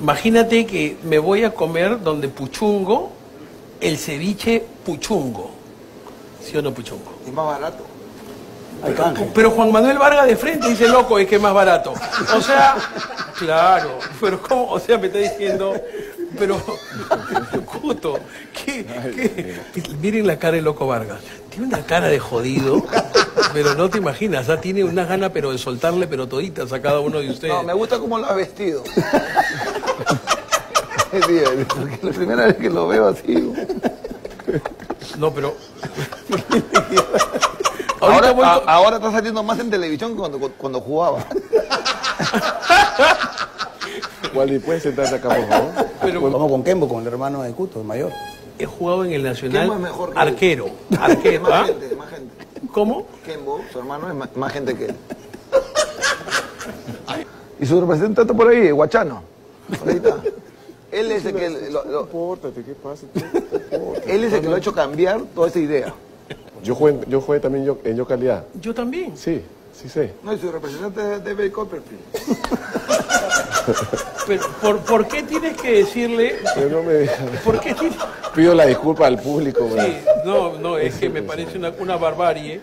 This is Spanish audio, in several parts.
Imagínate que me voy a comer donde Puchungo el ceviche Puchungo. ¿Sí o no Puchungo? Es más barato. Pero Juan Manuel Vargas de frente dice, loco, es que es más barato. O sea, claro, pero ¿cómo? O sea, me está diciendo, pero, Cuto, ¿qué, qué? Miren la cara de loco Vargas. Tiene una cara de jodido, pero no te imaginas, ¿ah? tiene una gana pero de soltarle pero toditas a cada uno de ustedes. No, me gusta cómo lo has vestido. Porque la primera vez que lo veo así. No, pero... Ahora, a- ahora está saliendo más en televisión que cuando, cuando jugaba. Wally, ¿puedes sentarte acá, por favor? pero Vamos con Kembo, con el hermano de Cuto, el mayor. he jugado en el Nacional ¿Quién más mejor que arquero. Arquero, más ¿ah? gente, más gente. ¿Cómo? Kembo, su hermano, es más, más gente que él. Y su representante por ahí, Guachano. Por ahí está. Él es el que lo, lo- Compórtate, ¿qué pasa? Compórtate. él es el que lo ha hecho cambiar toda esa idea. Yo jugué, yo jugué también yo- en Yo Calidad. Yo también. Sí, sí sé. No, y su representante es David Copperfield. Pero, ¿por, por qué tienes que decirle? Pero no me dejas. ¿Por qué tienes.? Pido la disculpa al público, ¿verdad? Sí, no, no, es que me parece una, una barbarie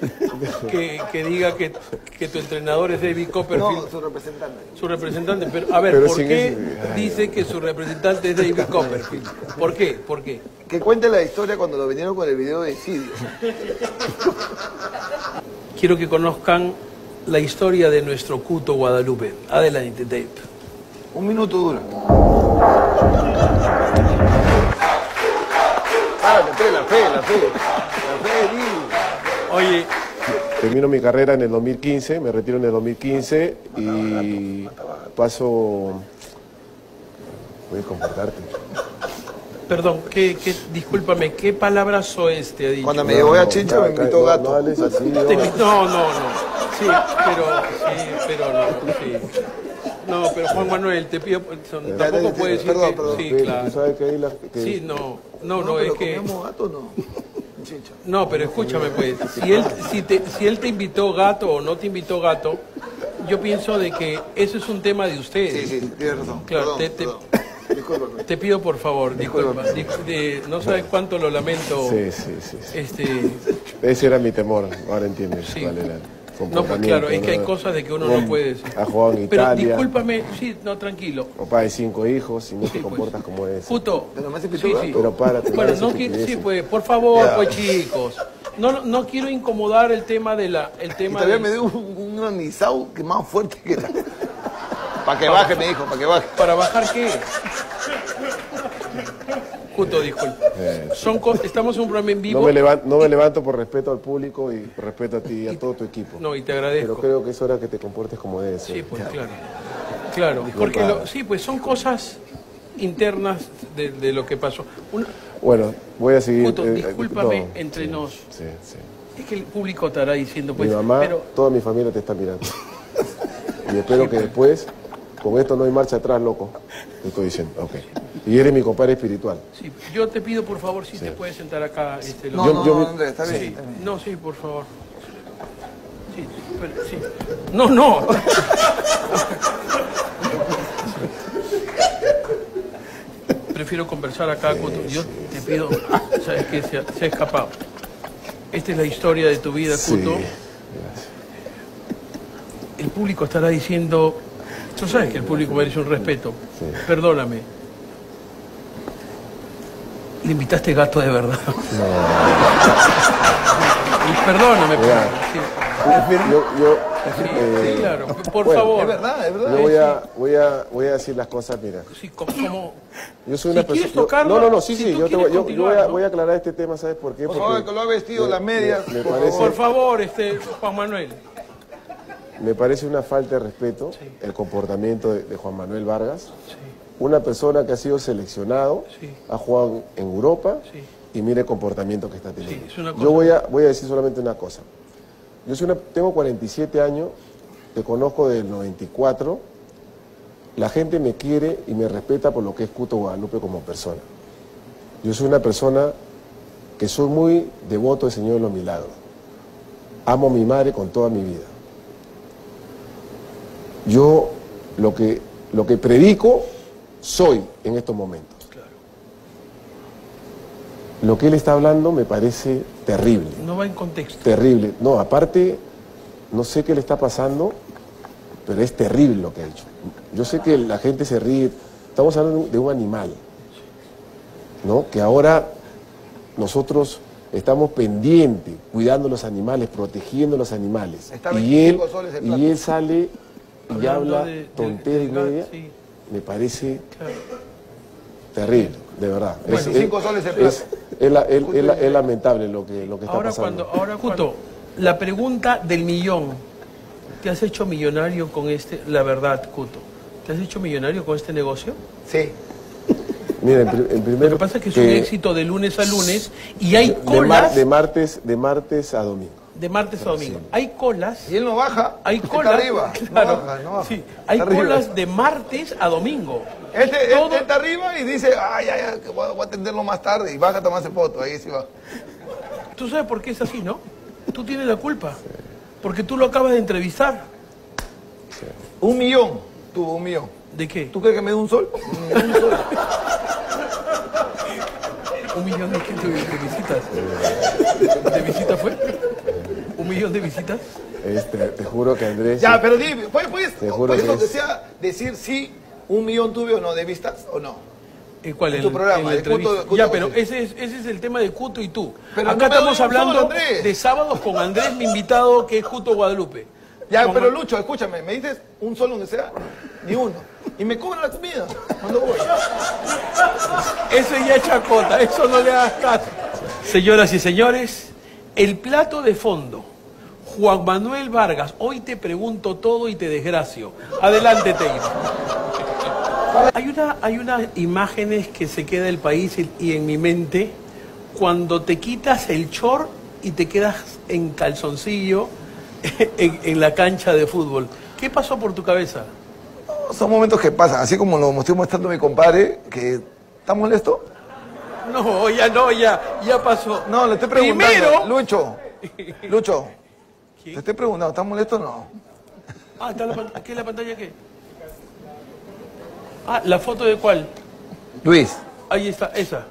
que, que diga que, que tu entrenador es David Copperfield, No, su representante. su representante. Pero, a ver, Pero ¿por qué ese- ay. dice que su representante es David Copperfield? ¿Por qué? ¿Por qué? Que cuente la historia cuando lo vinieron con el video de Sidio. Quiero que conozcan la historia de nuestro Cuto Guadalupe. Adelante, Dave. Un minuto dura. Ah, la fe, la fe, la fe. La fe, di. Oye, Termino mi carrera en el 2015, me retiro en el 2015 y paso... Puedes comportarte. perdón, ¿qué, qué, discúlpame, ¿qué palabra soez te ha dicho? Cuando me llevó a Chincha me invitó no- gato. No así, no. No, no, no. Sí, pero, sí, pero no, sí. No, pero Juan Manuel, te pido, son- tampoco puedes decir Perdón, que- perdón. Sí, Pero claro. Tú sabes que ahí la... que- Sí, no, no, no, No, es pero que... gato, no. Pero escúchame pues, si él, si, te, si él te invitó gato o no te invitó gato, yo pienso de que eso es un tema de ustedes. Sí, sí, tienes razón. Claro, Perdón, te- te- perdón. Discúlpame. Te pido por favor, disculpa, no sabes cuánto lo lamento. Sí, sí, sí, sí. Este, Ese era mi temor, ahora entiendes Sí. cuál era el no, pues claro, es que hay cosas de que uno no puede decir. Ha jugado en Pero Italia, discúlpame, sí, no, tranquilo. papá de cinco hijos y no te pues. comportas como es. Puto. Pero me hace Sí, sí. Pero párate, Bueno, no quiero, sí, pues, por favor, Ya. pues chicos. No, no, no quiero incomodar el tema de la, el Y tema todavía de- me dio un, un granizado que más fuerte que la... Para que baje, me dijo, para que baje. ¿Para bajar qué? Disculpa. Eh, Son estamos en un programa en vivo. No me, levan- no me levanto por respeto al público y por respeto a ti y a todo tu equipo. No, y te Pero agradezco. creo que es hora que te comportes como debe ser. Sí, pues claro. Claro, porque lo- sí, pues son cosas internas de, de lo que pasó. Una- Bueno, voy a seguir. Puto, eh, discúlpame no, entre sí, nos. Sí, sí. Es que el público estará diciendo, pues, mi mamá, pero toda mi familia te está mirando. y espero que después, con esto no hay marcha atrás, loco. Te estoy diciendo, ok. Y eres mi compadre espiritual. sí, yo te pido por favor si te puedes sentar acá. Este, No, lo- no, yo no, Andrés, está bien. Sí, está bien. no, sí, por favor. Sí, pero- sí. No, no. Prefiero conversar acá con tu... Yo te pido, sabes que se, ha- se ha escapado. Esta es la historia de tu vida, Sí. Cuto. El público estará diciendo, tú sabes que el público merece un respeto. Sí. Perdóname. Le invitaste gato de verdad. Perdóname. Mira. sí. Yo, yo, Sí, eh, sí, claro. Por bueno, favor. Es verdad, es verdad. yo voy a, voy, a, voy a decir las cosas, mira. Sí, co- como, Yo soy Si una quieres persona. yo- tocarlo, no, no, no, sí, si sí, yo, te voy, yo- yo continuar, voy, a, ¿no? voy a aclarar este tema, ¿sabes por qué? Por Porque favor, que lo ha vestido las medias. Me, me por parece, por favor, este, Juan Manuel. Me parece una falta de respeto el comportamiento de, de Juan Manuel Vargas. Una persona que ha sido seleccionado, Sí. ha jugado en Europa y mire el comportamiento que está teniendo. Es Yo voy a, voy a decir solamente una cosa. Yo soy una- tengo 47 años, te conozco del 94. La gente me quiere y me respeta por lo que es Cuto Guadalupe como persona. Yo soy una persona que soy muy devoto del Señor de los Milagros. Amo a mi madre con toda mi vida. Yo lo que, lo que predico soy en estos momentos. Lo que él está hablando me parece terrible, No va en contexto. terrible. No, aparte, no sé qué le está pasando, pero es terrible lo que ha hecho. Yo sé que la gente se ríe, estamos hablando de un animal, ¿no? Que ahora nosotros estamos pendientes, cuidando los animales, protegiendo los animales. Está y, él, 25 soles el y él sale y habla de- de- tontería y media, sí. me parece Claro. terrible, de verdad. Es- 25 es- soles plato. es- es la- es- es la- es lamentable lo que, lo que está Ahora pasando. cuando, ahora Cuto, la pregunta del millón. ¿Te has hecho millonario con este, la verdad, Cuto? ¿Te has hecho millonario con este negocio? Sí. Mira, en, primer Lo que pasa es que es un éxito de lunes a lunes y hay de, mar- colas de martes, de martes a domingo. De martes a domingo. Hay colas, Y él no baja. hay está colas, arriba. claro, No baja, no baja. sí, hay Está arriba. colas de martes a domingo. Este, él- Todo- él está arriba y dice, ay, ay, ay, voy, a- atenderlo más tarde. Y baja a tomarse foto. Ahí sí va. Tú sabes por qué es así, ¿no? Tú tienes la culpa. Porque tú lo acabas de entrevistar. Un millón. Tuvo un millón. ¿De qué? ¿Tú crees que me da un sol? Un sol. ¿Un millón de, qué? de, visitas? ¿De visitas fue? ¿Un millón de visitas? Este, te juro que Andrés... Ya, pero dime, ¿puedes, puedes, Te juro puedes que aunque es- sea decir si un millón tuve o no de vistas o no? ¿En cuál? En tu programa, la de entrevista. Cuto- Cuto ya, pero ese es, ese es el tema de Cuto y tú. Pero Acá no estamos hablando solo, de sábados con Andrés, mi invitado, que es Cuto Guadalupe. Ya, pero Lucho, escúchame, me dices un solo donde sea, ni uno. Y me cobran la comida cuando voy. Eso ya es chacota, eso no le hagas caso. Señoras y señores, el plato de fondo. Juan Manuel Vargas, hoy te pregunto todo y te desgracio. Adelante, Teiro. Hay, una, hay unas imágenes que se queda el país y- y en mi mente cuando te quitas el short y te quedas en calzoncillo en, en la cancha de fútbol. ¿Qué pasó por tu cabeza? Son momentos que pasan, así como lo estoy mostrando mi compadre, que ¿está molesto? No, ya no, ya, ya pasó. No, le estoy preguntando. Primero, Lucho, Lucho, Te estoy preguntando, ¿estás molesto o no? Ah, está la, ¿qué es la pantalla qué? Ah, ¿la foto de cuál? Luis, Ahí está, esa.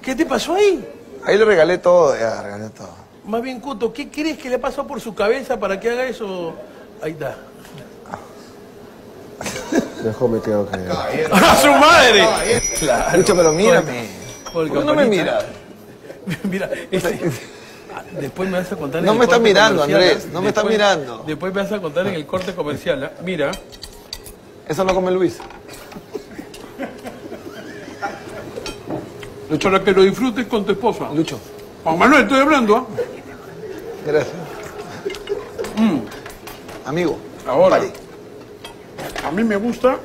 ¿Qué te pasó ahí? ahí le regalé todo, ya, regalé todo. Más bien, Cuto, ¿qué crees que le pasó por su cabeza para que haga eso? Ahí está. Mejor me quedo que... ¡A su madre! Lucho, pero mírame. Por ¿Por qué no me miras? Mira, este- después me vas a contar en No el me estás mirando, Andrés, ¿ah? no me estás mirando. Después me vas a contar en el corte comercial. ¿ah? Mira, Eso no come Luis. para que lo disfrutes con tu esposa. Lucho, Juan Manuel, estoy hablando, ¿ah? gracias. Amigo, Ahora. A mí me gusta.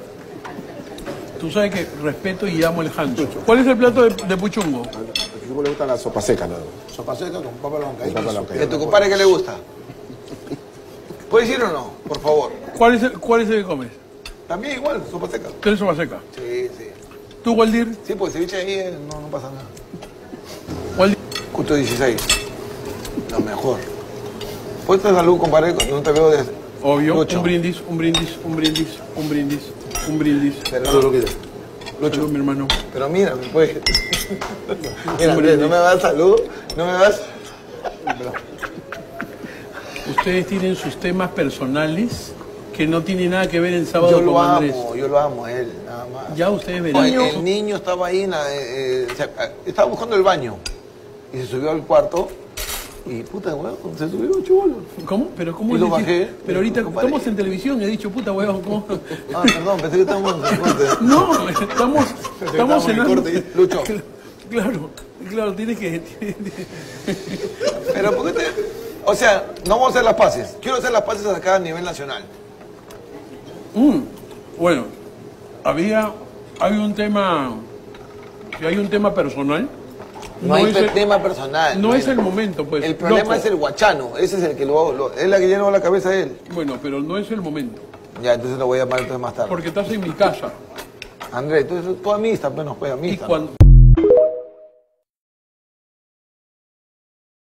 Tú sabes que respeto y amo el hancho. ¿Cuál es el plato de, de puchungo? A Chico le gusta la sopa seca, más. Sopa seca con papa longa. ¿Y a tu compadre qué le gusta? ¿Puedes ir o no? Por favor. ¿Cuál es el, cuál es el que comes? También igual, sopa seca. ¿Qué es sopa seca? Sí, sí. ¿Tú, Waldir? Sí, pues ceviche ahí eh, no, no pasa nada. Waldir. Justo 16. Lo mejor. ¿Puedes estar salud, compadre? No te veo de... Obvio. Un brindis, un brindis, un brindis, un brindis, un brindis. Pero no, Lucho, Lucho, mi hermano. pero mírame, pues. Mira, Andrés, no me das salud, no me das... Ustedes tienen sus temas personales que no tienen nada que ver en sábado Yo con lo Andrés. amo, yo lo amo a él, nada más. Ya ustedes verán. el niño estaba ahí, en la- eh, eh, estaba buscando el baño y se subió al cuarto y puta, weón, se subió chivolo. ¿Cómo? ¿Pero cómo Y lo bajé. Pero ahorita Compadre. estamos en televisión, he dicho, puta huevón, ¿cómo? Ah, perdón, pensé que estábamos en el corte. No, estamos, estamos en el corte. Lucho. Claro, claro, tiene que... Pero ¿por qué te...? O sea, no vamos a hacer las paces. Quiero hacer las paces acá a nivel nacional. Mm, bueno, había, hay un tema, si hay un tema personal, No, hay es el- tema personal. no es el momento, pues. El problema loco. es el guachano. Ese es el que lo, lo- es la que llenó la cabeza de él. Bueno, pero no es el momento, Ya, entonces lo voy a llamar entonces más tarde. porque estás en mi casa Andrés, tú, tú amistad, pues nos puede y amistad. cuando...